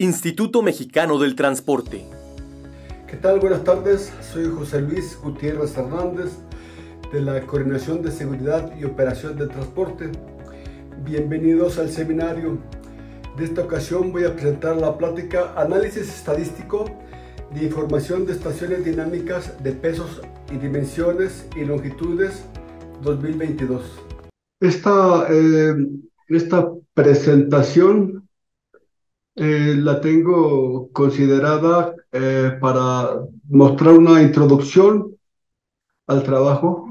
Instituto Mexicano del Transporte. ¿Qué tal? Buenas tardes. Soy José Luis Gutiérrez Hernández de la Coordinación de Seguridad y Operación de Transporte. Bienvenidos al seminario. De esta ocasión voy a presentar la plática Análisis estadístico de información de estaciones dinámicas de pesos y dimensiones y longitudes 2022. Esta, eh, esta presentación eh, la tengo considerada eh, para mostrar una introducción al trabajo.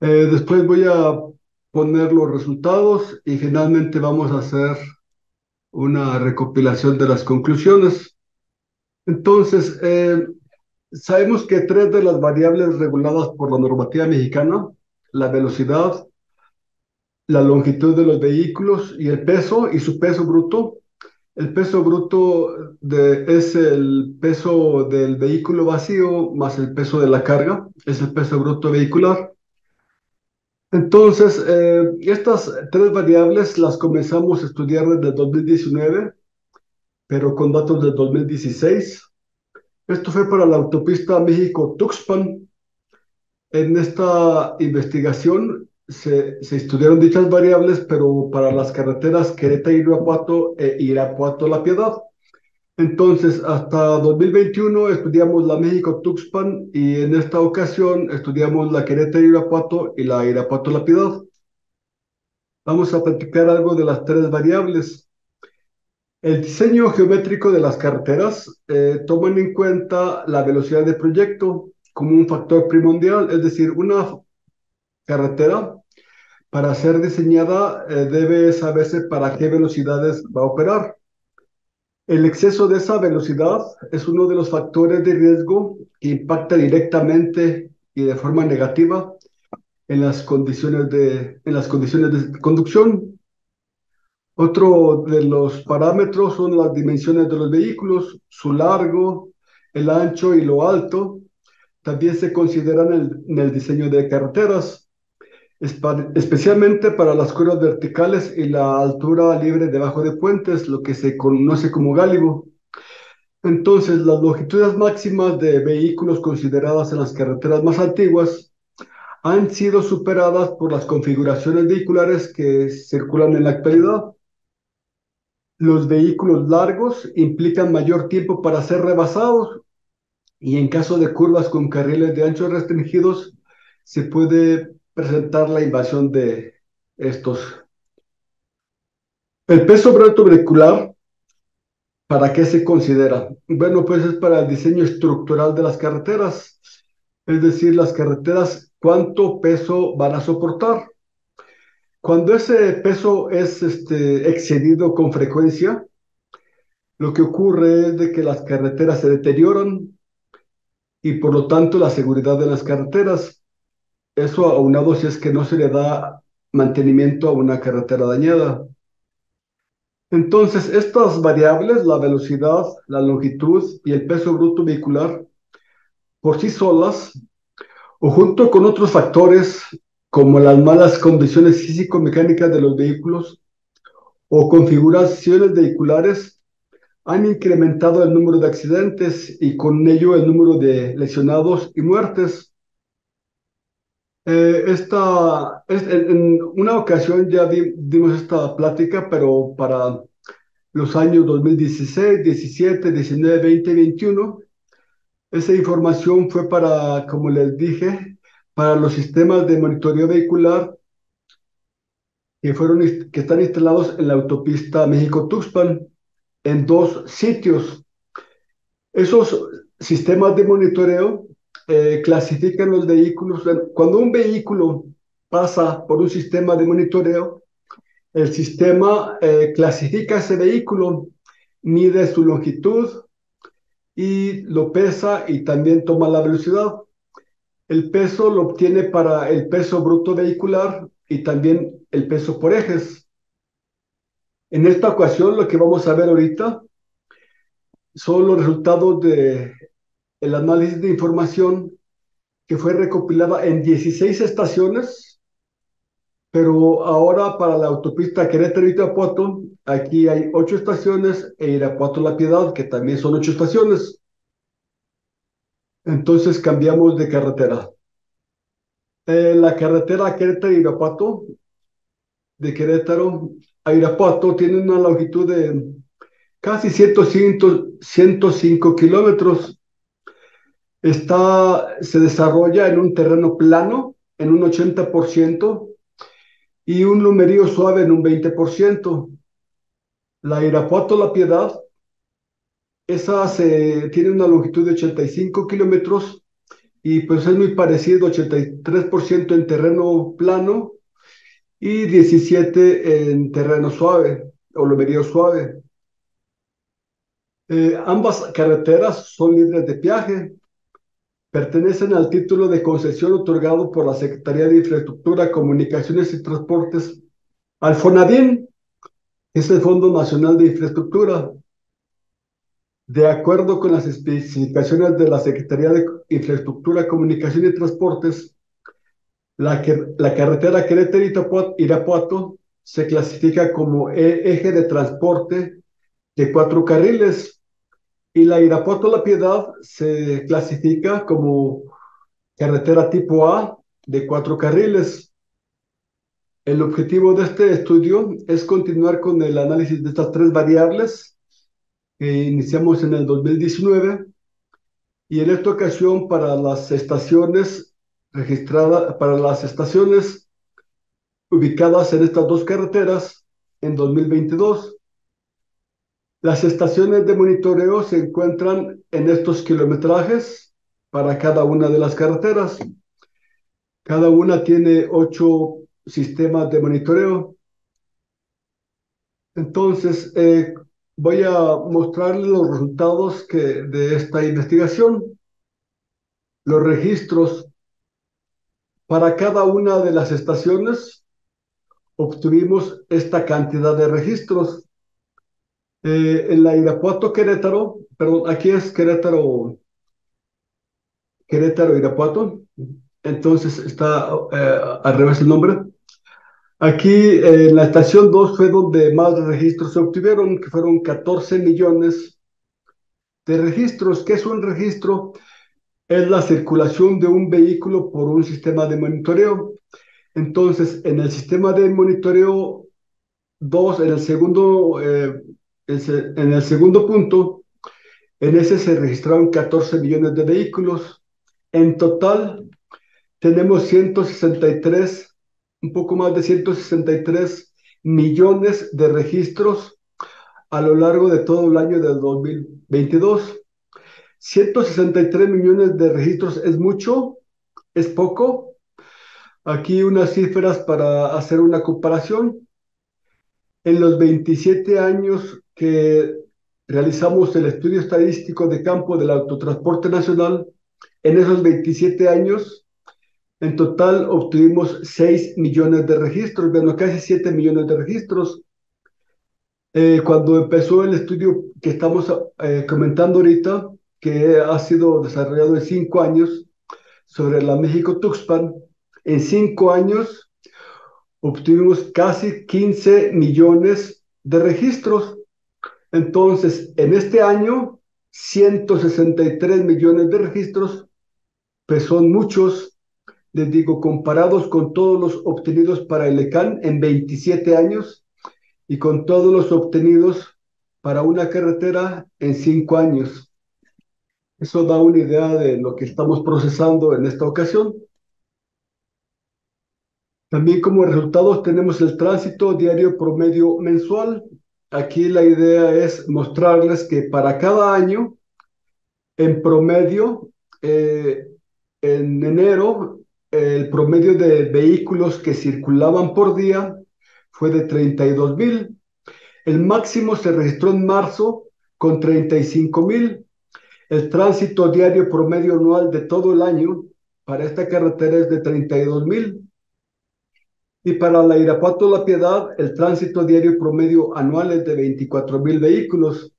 Eh, después voy a poner los resultados y finalmente vamos a hacer una recopilación de las conclusiones. Entonces, sabemos que tres de las variables reguladas por la normativa mexicana, la velocidad, la longitud de los vehículos y el peso y su peso bruto, el peso bruto es el peso del vehículo vacío más el peso de la carga, es el peso bruto vehicular. Entonces, eh, estas tres variables las comenzamos a estudiar desde 2019, pero con datos de 2016. Esto fue para la autopista México-Tuxpan. En esta investigación se, estudiaron dichas variables, pero para las carreteras Querétaro-Irapuato e Irapuato-La Piedad. Entonces, hasta 2021 estudiamos la México-Tuxpan y en esta ocasión estudiamos la Querétaro-Irapuato y la Irapuato-La Piedad. Vamos a platicar algo de las tres variables. El diseño geométrico de las carreteras eh, toma en cuenta la velocidad de proyecto como un factor primordial, es decir, una carretera, para ser diseñada eh, debe saberse para qué velocidades va a operar. El exceso de esa velocidad es uno de los factores de riesgo que impacta directamente y de forma negativa en las condiciones de, en las condiciones de conducción. Otro de los parámetros son las dimensiones de los vehículos, su largo, el ancho y lo alto. También se consideran en el diseño de carreteras especialmente para las curvas verticales y la altura libre debajo de puentes, lo que se conoce como gálibo. Entonces, las longitudes máximas de vehículos consideradas en las carreteras más antiguas han sido superadas por las configuraciones vehiculares que circulan en la actualidad. Los vehículos largos implican mayor tiempo para ser rebasados y en caso de curvas con carriles de ancho restringidos se puede presentar la invasión de estos. El peso bruto vehicular, ¿para qué se considera? Bueno, pues es para el diseño estructural de las carreteras, es decir, las carreteras, cuánto peso van a soportar. Cuando ese peso es este, excedido con frecuencia, lo que ocurre es de que las carreteras se deterioran y por lo tanto la seguridad de las carreteras eso aunado si es que no se le da mantenimiento a una carretera dañada. Entonces, estas variables, la velocidad, la longitud y el peso bruto vehicular, por sí solas, o junto con otros factores como las malas condiciones físico-mecánicas de los vehículos o configuraciones vehiculares, han incrementado el número de accidentes y con ello el número de lesionados y muertes. Eh, esta, en una ocasión ya dimos esta plática, pero para los años 2016, 17, 19, 20, 21, esa información fue para, como les dije, para los sistemas de monitoreo vehicular que, fueron, que están instalados en la autopista México-Tuxpan en dos sitios. Esos sistemas de monitoreo eh, clasifican los vehículos. Cuando un vehículo pasa por un sistema de monitoreo, el sistema eh, clasifica ese vehículo, mide su longitud y lo pesa y también toma la velocidad. El peso lo obtiene para el peso bruto vehicular y también el peso por ejes. En esta ocasión, lo que vamos a ver ahorita son los resultados de el análisis de información que fue recopilada en 16 estaciones, pero ahora para la autopista Querétaro-Itapuato aquí hay ocho estaciones e Irapuato La Piedad, que también son ocho estaciones. Entonces cambiamos de carretera. Eh, la carretera Querétaro-Irapuato, de Querétaro a Irapuato, tiene una longitud de casi 105 kilómetros. Está, se desarrolla en un terreno plano, en un 80%, y un lumerío suave en un 20%. La Irapuato-La Piedad, esa tiene una longitud de 85 kilómetros y pues es muy parecido, 83% en terreno plano y 17 en terreno suave o lomerío suave. Eh, ambas carreteras son libres de peaje, pertenecen al título de concesión otorgado por la Secretaría de Infraestructura, Comunicaciones y Transportes al FONADIN, es el Fondo Nacional de Infraestructura. De acuerdo con las especificaciones de la Secretaría de Infraestructura, Comunicación y Transportes, la, la carretera Querétaro-Irapuato se clasifica como eje de transporte de cuatro carriles y la Irapuato-La Piedad se clasifica como carretera tipo A de cuatro carriles. El objetivo de este estudio es continuar con el análisis de estas tres variables que iniciamos en el 2019 y en esta ocasión para las estaciones registradas, para las estaciones ubicadas en estas dos carreteras en 2022. Las estaciones de monitoreo se encuentran en estos kilometrajes para cada una de las carreteras. Cada una tiene ocho sistemas de monitoreo. Entonces, eh, voy a mostrarles los resultados que, de esta investigación, los registros. Para cada una de las estaciones obtuvimos esta cantidad de registros. Eh, en la Irapuato Querétaro, perdón, aquí es Querétaro, Querétaro Irapuato, entonces está eh, al revés el nombre. Aquí en la estación 2 fue donde más registros se obtuvieron, que fueron 14 millones de registros. ¿Qué es un registro? Es la circulación de un vehículo por un sistema de monitoreo. Entonces, en el sistema de monitoreo 2, en el segundo, eh, en el segundo punto, en ese se registraron 14 millones de vehículos. En total, tenemos 163 un poco más de 163 millones de registros a lo largo de todo el año del 2022. 163 millones de registros es mucho, es poco. Aquí unas cifras para hacer una comparación. En los 27 años que realizamos el estudio estadístico de campo del autotransporte nacional, en esos 27 años en total obtuvimos 6 millones de registros, bueno, casi 7 millones de registros. Eh, cuando empezó el estudio que estamos eh, comentando ahorita, que ha sido desarrollado en 5 años, sobre la México-Tuxpan, en 5 años obtuvimos casi 15 millones de registros. Entonces, en este año, 163 millones de registros, pues son muchos les digo, comparados con todos los obtenidos para el ECAN en 27 años y con todos los obtenidos para una carretera en 5 años. Eso da una idea de lo que estamos procesando en esta ocasión. También como resultados tenemos el tránsito diario promedio mensual. Aquí la idea es mostrarles que para cada año, en promedio, eh, en enero el promedio de vehículos que circulaban por día fue de 32 mil. El máximo se registró en marzo con 35 mil. El tránsito diario promedio anual de todo el año para esta carretera es de 32 mil. Y para la Irapuato La Piedad, el tránsito diario promedio anual es de 24 mil vehículos.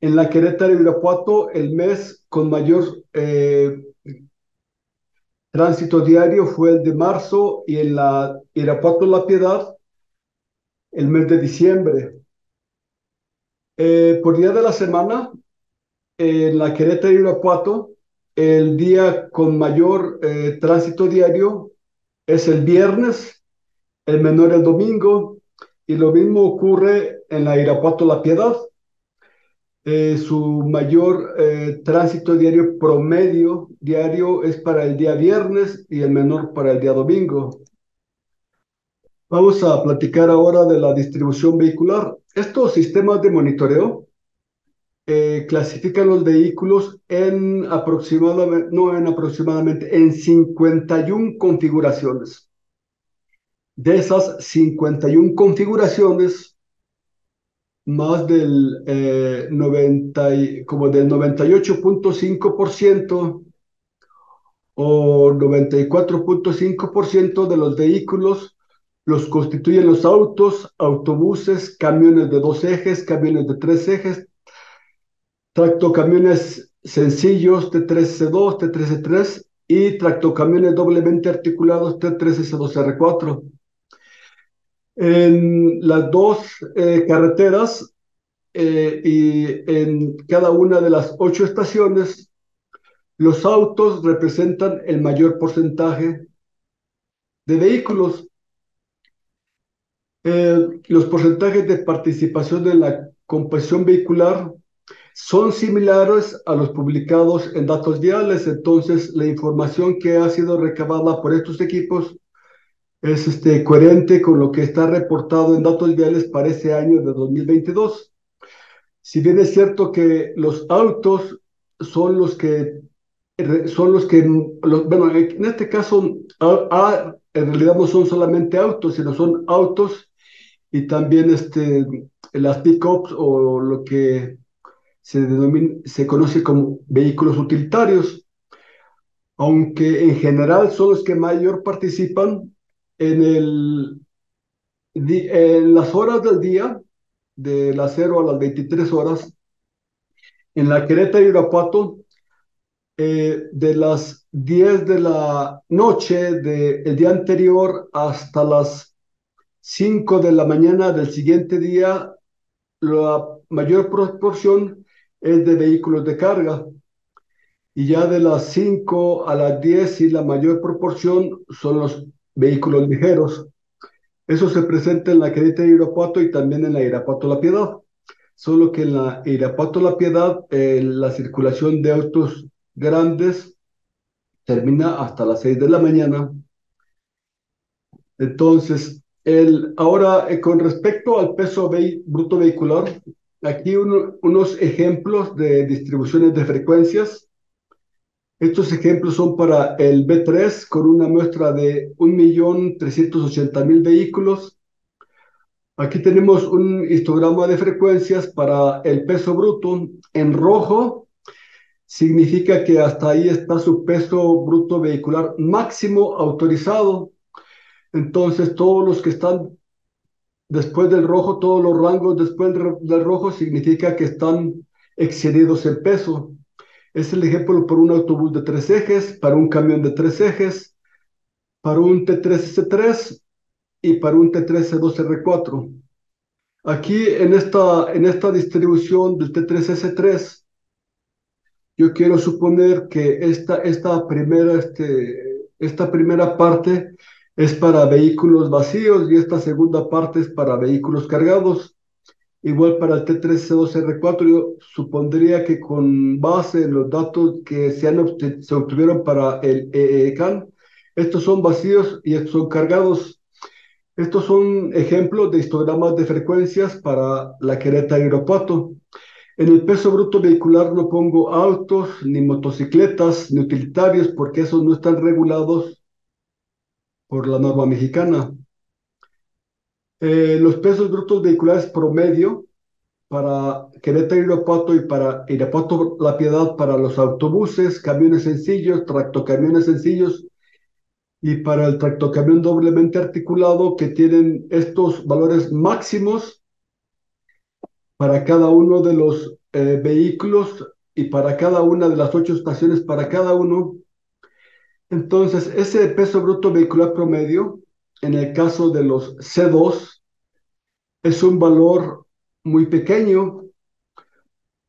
En la Querétaro Irapuato, el mes con mayor eh, tránsito diario fue el de marzo y en la Irapuato La Piedad el mes de diciembre. Eh, por día de la semana, en la Querétaro Irapuato, el día con mayor eh, tránsito diario es el viernes, el menor el domingo, y lo mismo ocurre en la Irapuato La Piedad. Eh, su mayor eh, tránsito diario promedio diario es para el día viernes y el menor para el día domingo. Vamos a platicar ahora de la distribución vehicular. Estos sistemas de monitoreo eh, clasifican los vehículos en aproximadamente, no en aproximadamente, en 51 configuraciones. De esas 51 configuraciones, más del eh, 90, como del 98.5% o 94.5% de los vehículos los constituyen los autos, autobuses, camiones de dos ejes, camiones de tres ejes, tractocamiones sencillos T3C2, T3C3 y tractocamiones doblemente articulados T3S2R4. En las dos eh, carreteras eh, y en cada una de las ocho estaciones, los autos representan el mayor porcentaje de vehículos. Eh, los porcentajes de participación de la composición vehicular son similares a los publicados en datos viales, entonces la información que ha sido recabada por estos equipos es este, coherente con lo que está reportado en datos viales para ese año de 2022. Si bien es cierto que los autos son los que, son los que, los, bueno, en este caso, a, en realidad no son solamente autos, sino son autos y también este, las pickups o lo que se, denomina, se conoce como vehículos utilitarios, aunque en general son los que mayor participan en, el, en las horas del día, de las 0 a las 23 horas, en la Querétaro y Irapuato, eh, de las 10 de la noche del día anterior hasta las 5 de la mañana del siguiente día, la mayor proporción es de vehículos de carga. Y ya de las 5 a las 10 y la mayor proporción son los vehículos ligeros. Eso se presenta en la Querétaro Irapuato y también en la Irapuato La Piedad. Solo que en la Irapuato La Piedad eh, la circulación de autos grandes termina hasta las 6 de la mañana. Entonces, el, ahora eh, con respecto al peso bruto vehicular, aquí unos ejemplos de distribuciones de frecuencias. Estos ejemplos son para el B3 con una muestra de 1.380.000 vehículos. Aquí tenemos un histograma de frecuencias para el peso bruto. En rojo significa que hasta ahí está su peso bruto vehicular máximo autorizado. Entonces todos los que están después del rojo, todos los rangos después del rojo significa que están excedidos en peso. Es el ejemplo por un autobús de tres ejes, para un camión de tres ejes, para un T3S3 y para un T3S2R4. Aquí en esta, en esta distribución del T3S3, yo quiero suponer que esta, esta, primera, este, esta primera parte es para vehículos vacíos y esta segunda parte es para vehículos cargados. Igual para el T3C2R4, yo supondría que con base en los datos que se, han se obtuvieron para el EECAN, estos son vacíos y estos son cargados. Estos son ejemplos de histogramas de frecuencias para la quereta Aeropato. En el peso bruto vehicular no pongo autos, ni motocicletas, ni utilitarios, porque esos no están regulados por la norma mexicana. Eh, los pesos brutos vehiculares promedio para Querétaro Irapuato y para Irapuato La Piedad para los autobuses, camiones sencillos, tractocamiones sencillos y para el tractocamión doblemente articulado que tienen estos valores máximos para cada uno de los eh, vehículos y para cada una de las ocho estaciones para cada uno. Entonces, ese peso bruto vehicular promedio en el caso de los C2 es un valor muy pequeño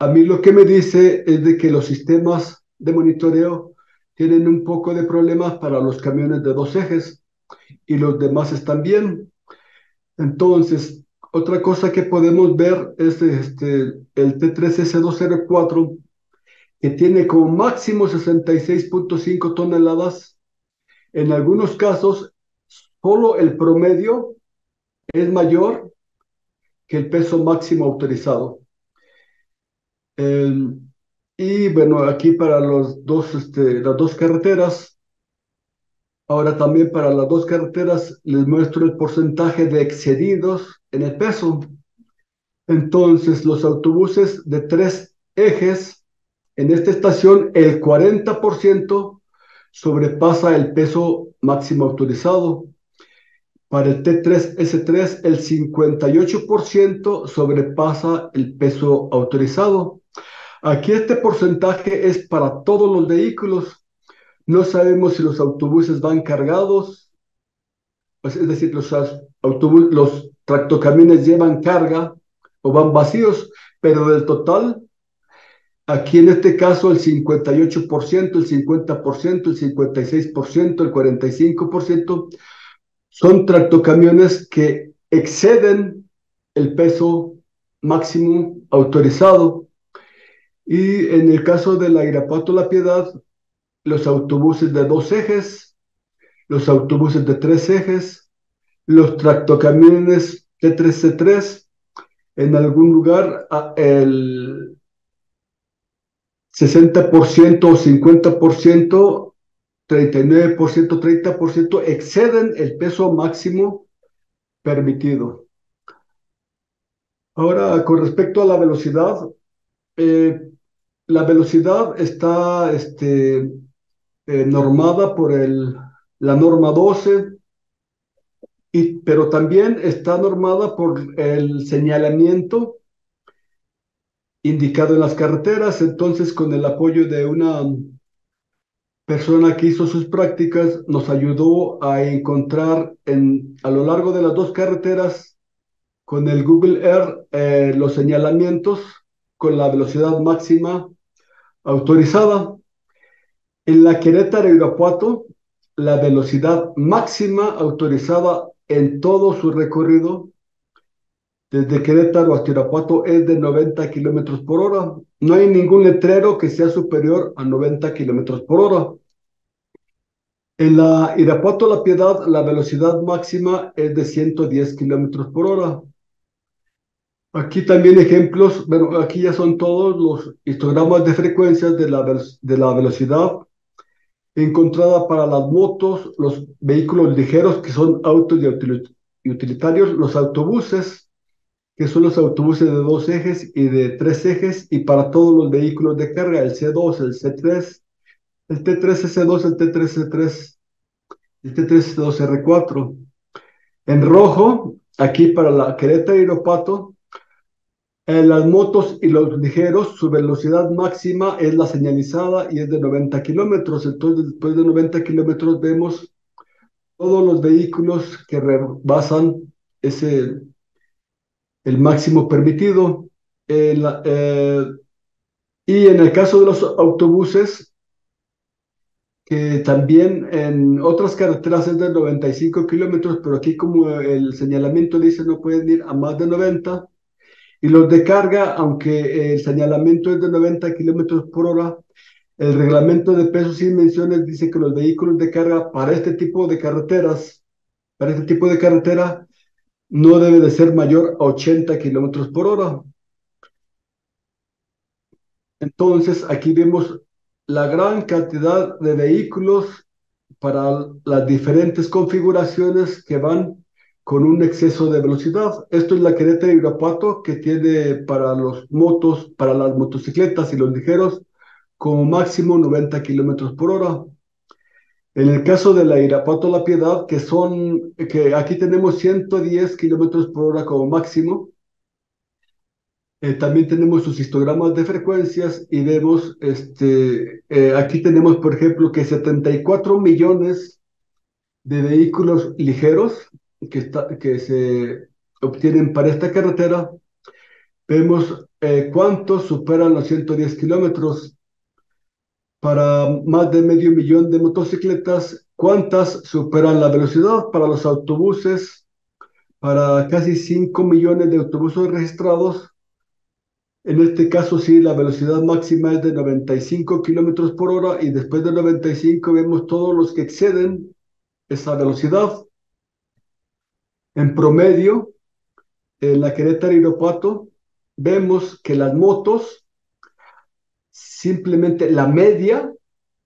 a mí lo que me dice es de que los sistemas de monitoreo tienen un poco de problemas para los camiones de dos ejes y los demás están bien. Entonces, otra cosa que podemos ver es este, el T3S204, que tiene como máximo 66.5 toneladas. En algunos casos, solo el promedio es mayor que el peso máximo autorizado. y bueno, aquí para los dos, este, las dos carreteras, ahora también para las dos carreteras les muestro el porcentaje de excedidos en el peso. Entonces, los autobuses de tres ejes, en esta estación, el 40% sobrepasa el peso máximo autorizado. Para el T3S3, el 58% sobrepasa el peso autorizado. Aquí este porcentaje es para todos los vehículos. No sabemos si los autobuses van cargados, pues, es decir, los, autobús, los tractocamiones llevan carga o van vacíos, pero del total, aquí en este caso el 58%, el 50%, el 56%, el 45% son tractocamiones que exceden el peso máximo autorizado. Y en el caso de la Irapuato La Piedad, los autobuses de dos ejes, los autobuses de tres ejes, los tractocamiones T3C3, en algún lugar el 60% o 50% 39%, 30% exceden el peso máximo permitido. Ahora, con respecto a la velocidad, eh, la velocidad está este, eh, normada por el, la norma 12, y, pero también está normada por el señalamiento indicado en las carreteras, entonces con el apoyo de una persona que hizo sus prácticas nos ayudó a encontrar en, a lo largo de las dos carreteras con el Google Earth eh, los señalamientos con la velocidad máxima autorizada. En la Querétaro Irapuato, la velocidad máxima autorizada en todo su recorrido desde Querétaro hasta Irapuato es de 90 kilómetros por hora. No hay ningún letrero que sea superior a 90 kilómetros por hora. En la Irapuato La Piedad, la velocidad máxima es de 110 kilómetros por hora. Aquí también ejemplos, bueno, aquí ya son todos los histogramas de frecuencias de la, de la velocidad encontrada para las motos, los vehículos ligeros que son autos y utilitarios, los autobuses, que son los autobuses de dos ejes y de tres ejes, y para todos los vehículos de carga, el C2, el C3, el T3S2, el T3S3, el T3S2R4. En rojo, aquí para la Querétaro Aeropato, en las motos y los ligeros, su velocidad máxima es la señalizada y es de 90 kilómetros. Entonces, después de 90 kilómetros vemos todos los vehículos que rebasan ese el máximo permitido. Eh, y en el caso de los autobuses, que también en otras carreteras es de 95 kilómetros, pero aquí como el señalamiento dice no pueden ir a más de 90, y los de carga, aunque el señalamiento es de 90 kilómetros por hora, el reglamento de pesos y dimensiones dice que los vehículos de carga para este tipo de carreteras, para este tipo de carretera, no debe de ser mayor a 80 kilómetros por hora. Entonces, aquí vemos la gran cantidad de vehículos para las diferentes configuraciones que van con un exceso de velocidad. Esto es la Querétaro Irapuato que tiene para los motos, para las motocicletas y los ligeros, como máximo 90 kilómetros por hora. En el caso de la Irapuato La Piedad, que son, que aquí tenemos 110 kilómetros por hora como máximo, eh, también tenemos sus histogramas de frecuencias y vemos, este, eh, aquí tenemos, por ejemplo, que 74 millones de vehículos ligeros que, se obtienen para esta carretera, Vemos eh, cuántos superan los 110 kilómetros. Para más de medio millón de motocicletas, ¿cuántas superan la velocidad? Para los autobuses, para casi 5 millones de autobuses registrados, en este caso sí, la velocidad máxima es de 95 kilómetros por hora y después de 95 vemos todos los que exceden esa velocidad. En promedio, en la Querétaro Irapuato, vemos que las motos, simplemente la media,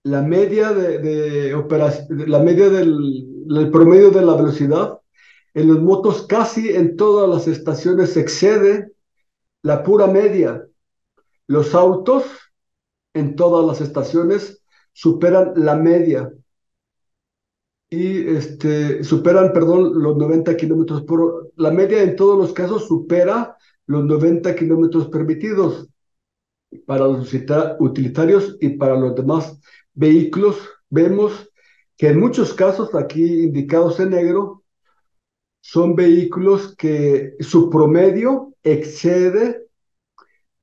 la media de, operación, la media del, promedio de la velocidad, en las motos casi en todas las estaciones excede la pura media. Los autos en todas las estaciones superan la media y este, superan, perdón, los 90 kilómetros por. La media en todos los casos supera los 90 kilómetros permitidos para los utilitarios y para los demás vehículos. Vemos que en muchos casos, aquí indicados en negro, son vehículos que su promedio excede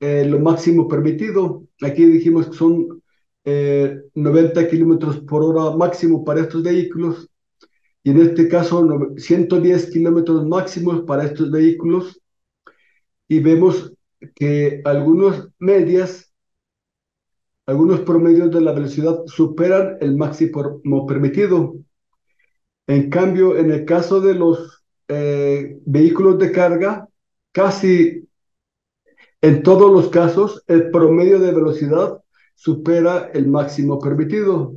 eh, lo máximo permitido. Aquí dijimos que son 90 eh, kilómetros por hora máximo para estos vehículos y en este caso 110 kilómetros máximos para estos vehículos y vemos que algunos medias, algunos promedios de la velocidad superan el máximo permitido. En cambio, en el caso de los eh, vehículos de carga, casi en todos los casos el promedio de velocidad supera el máximo permitido.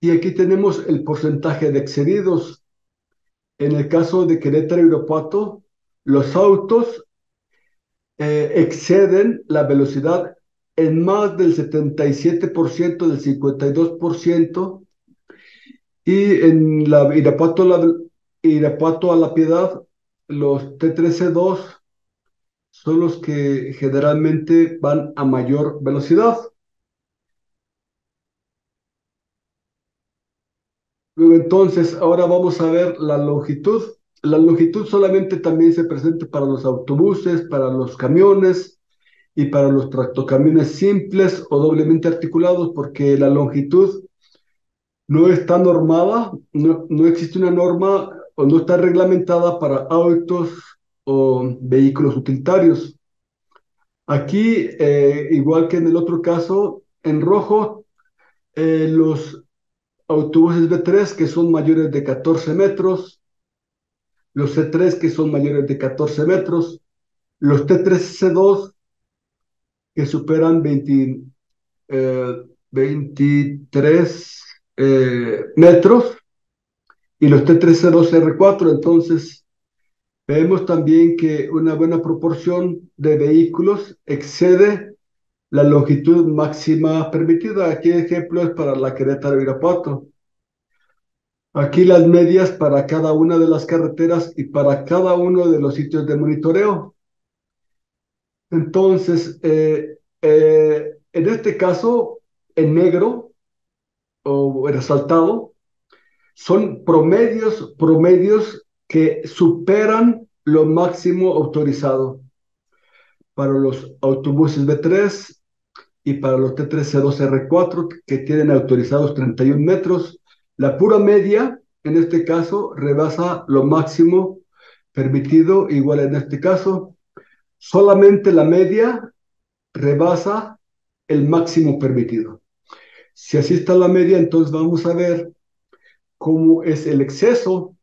Y aquí tenemos el porcentaje de excedidos. En el caso de Querétaro y Irapuato, los autos eh, exceden la velocidad en más del 77%, del 52%, y en la Irapuato, la, Irapuato a la Piedad, los T13-2 son los que generalmente van a mayor velocidad. Entonces, ahora vamos a ver la longitud. La longitud solamente también se presenta para los autobuses, para los camiones y para los tractocamiones simples o doblemente articulados, porque la longitud no está normada, no, no existe una norma o no está reglamentada para autos o vehículos utilitarios. Aquí, eh, igual que en el otro caso, en rojo, eh, los autobuses B3 que son mayores de 14 metros, los C3 que son mayores de 14 metros, los T3C2 que superan 20, 23 eh, metros y los T3C2R4, entonces Vemos también que una buena proporción de vehículos excede la longitud máxima permitida. Aquí ejemplo es para la Querétaro Irapuato. Aquí las medias para cada una de las carreteras y para cada uno de los sitios de monitoreo. Entonces, eh, eh, en este caso, en negro o resaltado, son promedios, promedios que superan lo máximo autorizado para los autobuses B3 y para los T3C2R4 que tienen autorizados 31 metros. La pura media, en este caso, rebasa lo máximo permitido, igual en este caso. Solamente la media rebasa el máximo permitido. Si así está la media, entonces vamos a ver cómo es el exceso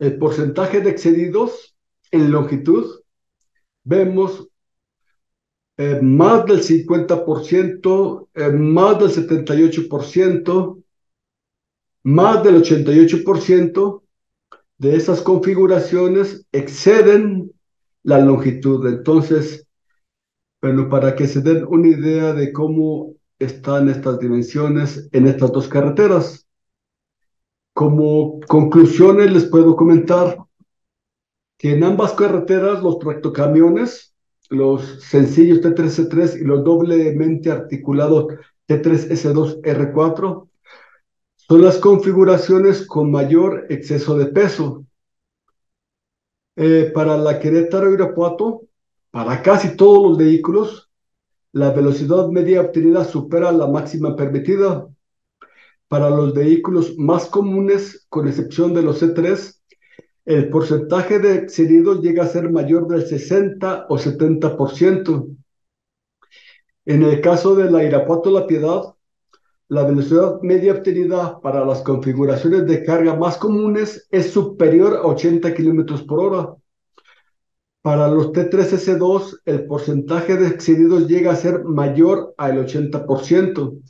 el porcentaje de excedidos en longitud, vemos más del 50%, eh, más del 78%, más del 88% de esas configuraciones exceden la longitud. Entonces, bueno, para que se den una idea de cómo están estas dimensiones en estas dos carreteras. Como conclusiones les puedo comentar que en ambas carreteras los tractocamiones, los sencillos T3C3 y los doblemente articulados T3S2R4 son las configuraciones con mayor exceso de peso. Eh, para la Querétaro-Irapuato, para casi todos los vehículos, la velocidad media obtenida supera la máxima permitida. Para los vehículos más comunes, con excepción de los C3, el porcentaje de excedidos llega a ser mayor del 60 o 70%. En el caso de la Irapuato-La Piedad, la velocidad media obtenida para las configuraciones de carga más comunes es superior a 80 km por hora. Para los T3S2, el porcentaje de excedidos llega a ser mayor al 80%.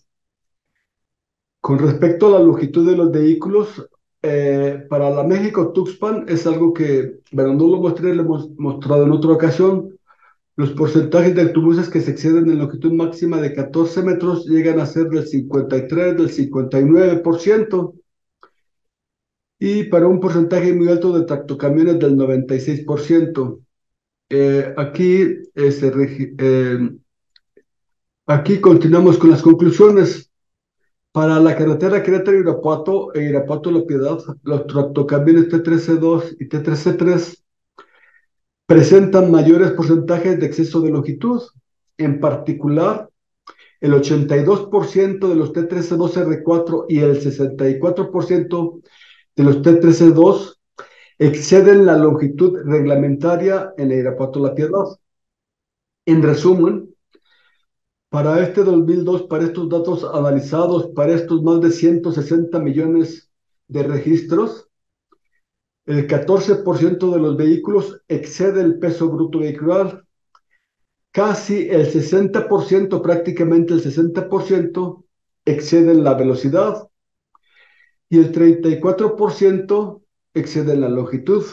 Con respecto a la longitud de los vehículos, eh, para la México Tuxpan es algo que, bueno, no lo mostré, lo hemos mostrado en otra ocasión. Los porcentajes de autobuses que se exceden en longitud máxima de 14 metros llegan a ser del 53, del 59%, y para un porcentaje muy alto de tractocamiones del 96%. Eh, aquí, eh, aquí continuamos con las conclusiones. Para la carretera Querétaro-Irapuato e Irapuato-La Piedad, los tractocamiones T13C2 y T13C3 presentan mayores porcentajes de exceso de longitud. En particular, el 82% de los T13C2R4 y el 64% de los T13C2 exceden la longitud reglamentaria en Irapuato-La Piedad. En resumen, para este 2002, para estos datos analizados, para estos más de 160 millones de registros, el 14% de los vehículos excede el peso bruto vehicular, casi el 60%, prácticamente el 60%, exceden la velocidad y el 34% exceden la longitud.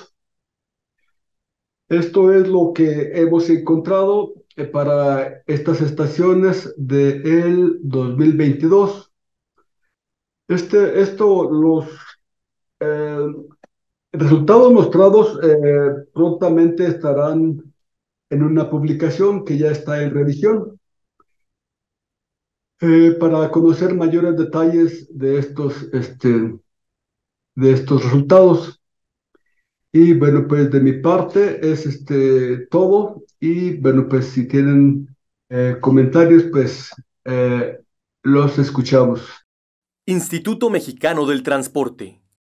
Esto es lo que hemos encontrado eh, para estas estaciones del 2022. Este, esto, los eh, resultados mostrados eh, prontamente estarán en una publicación que ya está en revisión. para conocer mayores detalles de estos, este, de estos resultados. Y bueno, pues de mi parte es este todo. Y bueno, pues si tienen eh, comentarios, pues eh, los escuchamos. Instituto Mexicano del Transporte.